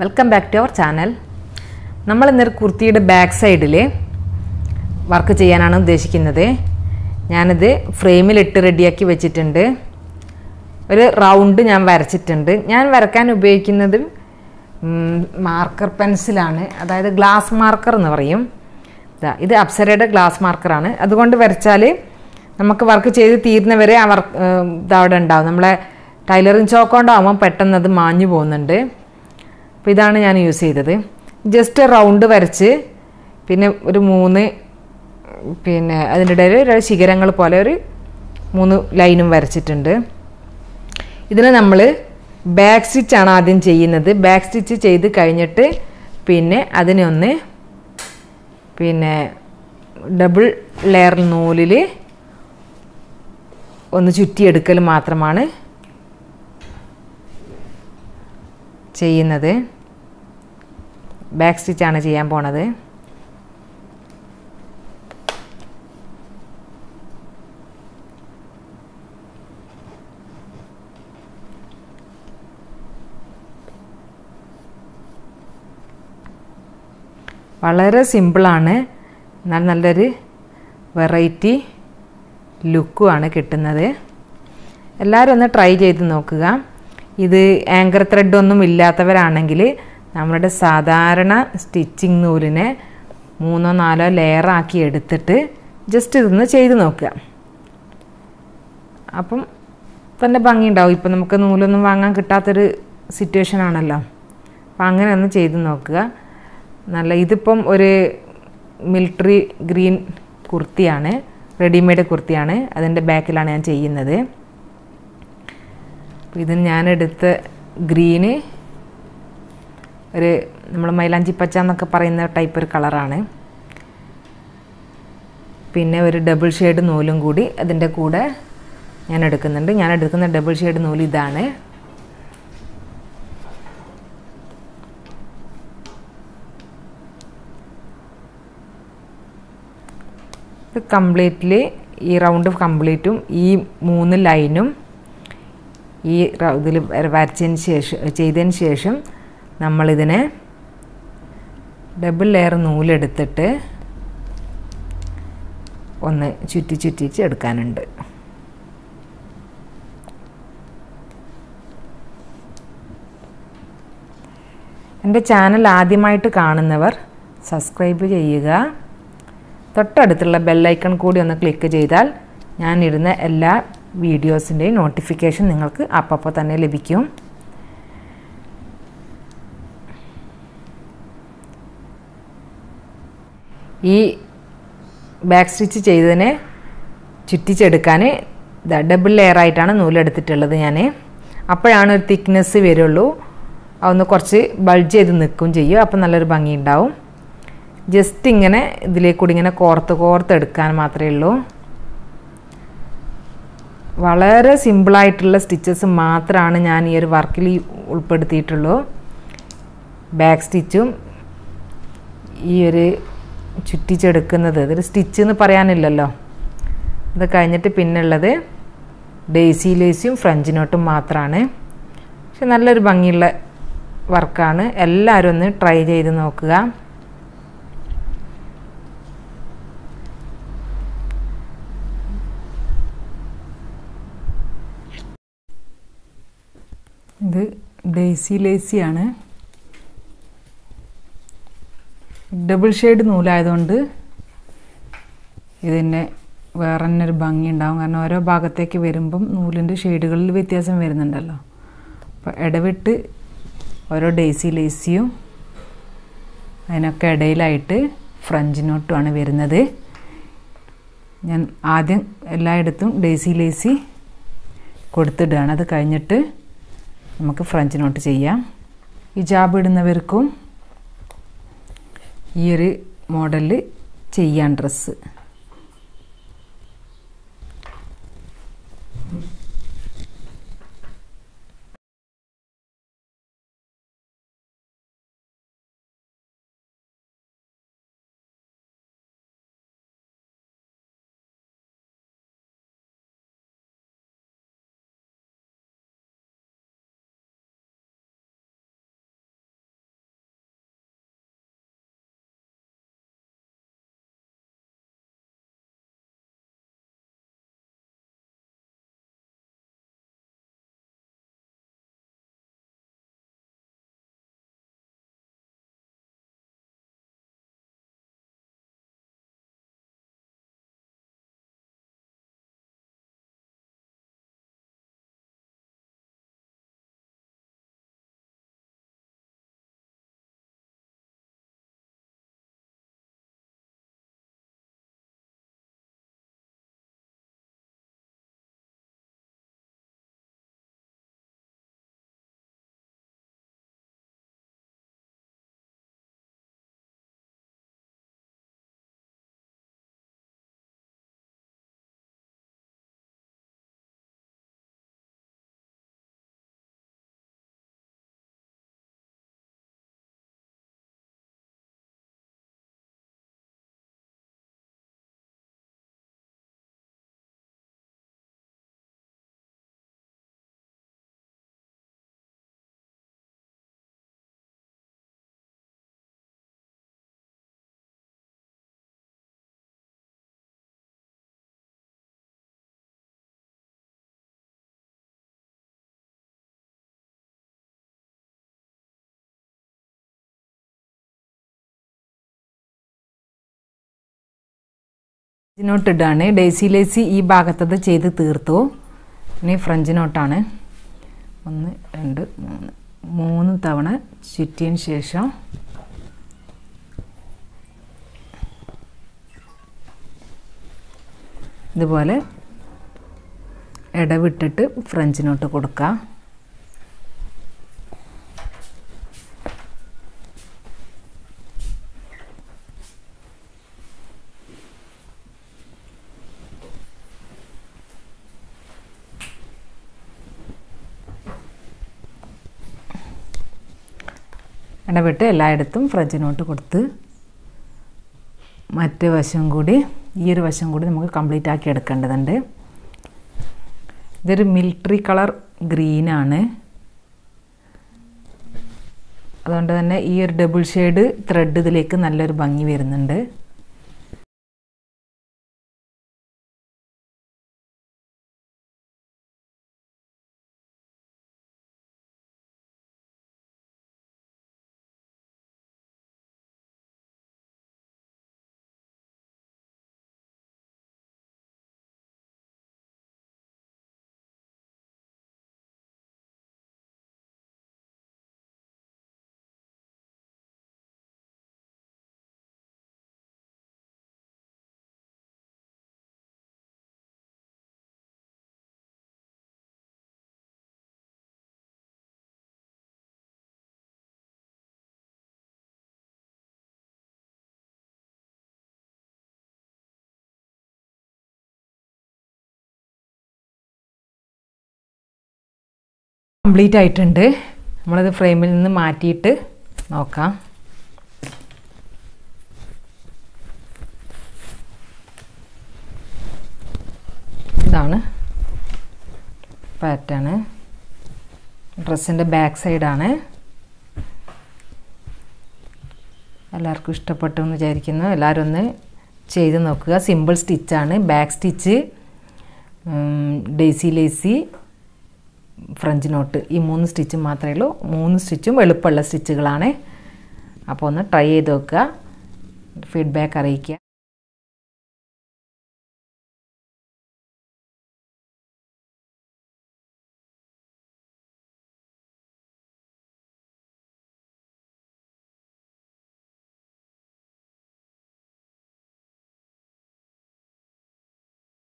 Welcome back to our channel നമ്മൾ ഇന്നൊരു കുർത്തിയുടെ back സൈഡിൽ വർക്ക് ചെയ്യാനാണ് ഉദ്ദേശിക്കുന്നത്. ഞാനിത് ഫ്രെയിമിലിട്ട് റെഡിയാക്കി വെച്ചിട്ടുണ്ട്. ഒരു റൗണ്ട് ഞാൻ വരച്ചിട്ടുണ്ട്. ഞാൻ വരക്കാൻ ഉപയോഗിക്കുന്നത് മാർക്കർ പെൻസിലാണ് അതായത് ഗ്ലാസ് മാർക്കർ എന്ന് പറയും. ഇതാ അപ്സരയുടെ ഗ്ലാസ് മാർക്കറാണ് അതുകൊണ്ട് വരച്ചാൽ നമുക്ക് വർക്ക് ചെയ്ത് തീരുന്നവരെ ആ വർക്ക് ഇതവിടെ ഉണ്ടാവും. നമ്മളെ ടൈലറിങ് ചോക്കോണ്ടാകുമ്പോൾ പെട്ടെന്ന് അത് മാഞ്ഞു പോകുന്നുണ്ട്. അപ്പോൾ ഇതാണ് ഞാൻ യൂസ് ചെയ്തത്. ജസ്റ്റ് റൗണ്ട് വരച്ച് പിന്നെ ഒരു മൂന്ന് പിന്നെ അതിന്റെ ഇടയിൽ ഒരു ശിഖരങ്ങൾ പോലെ ഒരു മൂന്ന് ലൈനും വരച്ചിട്ടുണ്ട്. ഇതിനെ നമ്മൾ ബാക്ക് സ്റ്റിച്ചാണ് ആദ്യം ചെയ്യുന്നത്. ബാക്ക് സ്റ്റിച്ച് ചെയ്ത് കഴിഞ്ഞിട്ട് പിന്നെ അതിനെ ഒന്ന് പിന്നെ ഡബിൾ ലെയർ നൂലിൽ ഒന്ന് ചുറ്റിയെടുക്കൽ മാത്രമാണ് ചെയ്യുന്നത്. ബാക്ക് സ്റ്റിച്ചാണ് ചെയ്യാൻ പോണത്. വളരെ സിമ്പിളാണ് എന്നാൽ നല്ലൊരു വെറൈറ്റി ലുക്കുമാണ് കിട്ടുന്നത്. എല്ലാവരും ഒന്ന് ട്രൈ ചെയ്ത് നോക്കുക. ഇത് ആങ്കർ ത്രെഡൊന്നും ഇല്ലാത്തവരാണെങ്കിൽ നമ്മളുടെ സാധാരണ സ്റ്റിച്ചിങ് നൂലിനെ മൂന്നോ നാലോ ലെയറാക്കി എടുത്തിട്ട് ജസ്റ്റ് ഇതൊന്ന് ചെയ്ത് നോക്കുക. അപ്പം തന്നെ ഭംഗി ഉണ്ടാവും ഇപ്പം നമുക്ക് നൂലൊന്നും വാങ്ങാൻ കിട്ടാത്തൊരു സിറ്റുവേഷൻ ആണല്ലോ. അപ്പം അങ്ങനെ ഒന്ന് ചെയ്ത് നോക്കുക. നല്ല ഇതിപ്പം ഒരു മിലിറ്ററി ഗ്രീൻ കുർത്തിയാണ് റെഡിമെയ്ഡ് കുർത്തിയാണ്. അതിന്റെ ബാക്കിലാണ് ഞാൻ ചെയ്യുന്നത്. ഇത് ഞാനെടുത്ത ഗ്രീന് ഒരു നമ്മൾ മൈലാഞ്ചി പച്ച എന്നൊക്കെ പറയുന്ന ടൈപ്പ് ഒരു കളറാണ്. പിന്നെ ഒരു ഡബിൾ ഷെയ്ഡ് നൂലും കൂടി അതിന്റെ കൂടെ ഞാൻ എടുക്കുന്നുണ്ട് ഞാൻ എടുക്കുന്ന ഡബിൾ ഷെയ്ഡ് നൂൽ ഇതാണ്. ഇത് കംപ്ലീറ്റ്ലി ഈ റൗണ്ട് കംപ്ലീറ്റും ഈ മൂന്ന് ലൈനും ഈ ഇതിൽ വരച്ചതിന് ശേഷം ചെയ്തതിന് ശേഷം നമ്മളിതിനെ ഡബിൾ ലെയർ നൂലെടുത്തിട്ട് ഒന്ന് ചുറ്റി ചുറ്റിച്ച് എടുക്കാനുണ്ട്. എന്റെ ചാനൽ ആദ്യമായിട്ട് കാണുന്നവർ സബ്സ്ക്രൈബ് ചെയ്യുക. തൊട്ടടുത്തുള്ള ബെല്ലൈക്കൺ കൂടി ഒന്ന് ക്ലിക്ക് ചെയ്താൽ ഞാൻ ഇടുന്ന എല്ലാ വീഡിയോസിന്റെയും നോട്ടിഫിക്കേഷൻ നിങ്ങൾക്ക് അപ്പോൾ തന്നെ ലഭിക്കും. ഈ ബാക്ക് സ്റ്റിച്ച് ചെയ്തതിനെ ചുറ്റിച്ചെടുക്കാൻ ഡബിൾ ലെയർ ആയിട്ടാണ് നൂലെടുത്തിട്ടുള്ളത് ഞാൻ അപ്പോഴാണ് ഒരു തിക്നെസ് വരുള്ളൂ. അതൊന്ന് കുറച്ച് ബൾജ് ചെയ്ത് നിൽക്കും ചെയ്യും. അപ്പോൾ നല്ലൊരു ഭംഗി ഉണ്ടാവും. ജസ്റ്റ് ഇങ്ങനെ ഇതിലേക്കൂടി ഇങ്ങനെ കോർത്ത് കോർത്ത് എടുക്കാൻ മാത്രമേ ഉള്ളൂ. വളരെ സിമ്പിളായിട്ടുള്ള സ്റ്റിച്ചസ് മാത്രമാണ് ഞാൻ ഈ ഒരു വർക്കിൽ ഉൾപ്പെടുത്തിയിട്ടുള്ളൂ. ബാക്ക് സ്റ്റിച്ചും ഈ ഒരു ചുറ്റിച്ചെടുക്കുന്നത്. ഇതൊരു സ്റ്റിച്ച് എന്ന് പറയാനില്ലല്ലോ. ഇത് കഴിഞ്ഞിട്ട് പിന്നുള്ളത് ഡേസി ലേസും ഫ്രഞ്ച് നോട്ടും മാത്രമാണ് പക്ഷെ നല്ലൊരു ഭംഗിയുള്ള വർക്കാണ് എല്ലാവരും ഒന്ന് ട്രൈ ചെയ്ത് നോക്കുക. ഇത് ഡെയ്സി ലേസിയാണ്. ഡബിൾ ഷെയ്ഡ് നൂലായതുകൊണ്ട് ഇതിന്റെ വേറെ തന്നെ ഒരു ഭംഗി ഉണ്ടാവും കാരണം ഓരോ ഭാഗത്തേക്ക് വരുമ്പം നൂലിന്റെ ഷെയ്ഡുകളിൽ വ്യത്യാസം വരുന്നുണ്ടല്ലോ. അപ്പോൾ ഇടവിട്ട് ഓരോ ഡേസി ലേസിയും അതിനൊക്കെ ഇടയിലായിട്ട് ഫ്രഞ്ച് നോട്ടുമാണ് വരുന്നത്. ഞാൻ ആദ്യം എല്ലായിടത്തും ഡേസി ലേസി കൊടുത്തിടുകയാണ്. അത് കഴിഞ്ഞിട്ട് നമുക്ക് ഫ്രഞ്ച് നോട്ട് ചെയ്യാം. ഹിജാബ് ഇടുന്നവർക്കും ഈ ഒരു മോഡലിൽ ചെയ്യാൻ ഡ്രസ്സ് നോട്ട് ഡേസി ലേസി ഈ ഭാഗത്തത് ചെയ്ത് തീർത്തു. ഇനി ഫ്രഞ്ച് നോട്ടാണ് ഒന്ന് രണ്ട് മൂന്ന്. മൂന്ന് തവണ ചുറ്റിയതിന് ശേഷം ഇതുപോലെ ഇടവിട്ടിട്ട് ഫ്രഞ്ച് നോട്ട് കൊടുക്കുക ഇടവിട്ട് എല്ലായിടത്തും ഫ്രിഡ്ജിനോട്ട് നോട്ട് കൊടുത്ത് മറ്റേ വശം കൂടി ഈ ഒരു വശം കൂടി നമുക്ക് കംപ്ലീറ്റ് ആക്കി എടുക്കേണ്ടതുണ്ട്. ഇതൊരു മിലിറ്ററി കളർ ഗ്രീനാണ് അതുകൊണ്ട് തന്നെ ഈ ഒരു ഡബിൾ ഷെയ്ഡ് ത്രെഡ് ഇതിലേക്ക് നല്ലൊരു ഭംഗി വരുന്നുണ്ട്. കംപ്ലീറ്റ് ആയിട്ടുണ്ട്. നമ്മളത് ഫ്രെയിമിൽ നിന്ന് മാറ്റിയിട്ട് നോക്കാം. ഇതാണ് പാറ്റേൺ ഡ്രസ്സിന്റെ ബാക്ക് സൈഡാണ് എല്ലാവർക്കും ഇഷ്ടപ്പെട്ടു എന്ന് വിചാരിക്കുന്നു. എല്ലാവരും ഒന്ന് ചെയ്ത് നോക്കുക. Simple സ്റ്റിച്ചാണ് back stitch daisy lazy French knot. ഈ മൂന്ന് സ്റ്റിച്ചും മാത്രമേ ഉള്ളൂ. മൂന്ന് സ്റ്റിച്ചും എളുപ്പമുള്ള സ്റ്റിച്ചുകളാണ്. അപ്പോൾ ഒന്ന് ട്രൈ ചെയ്ത് നോക്കുക. ഫീഡ്ബാക്ക് അറിയിക്കുക.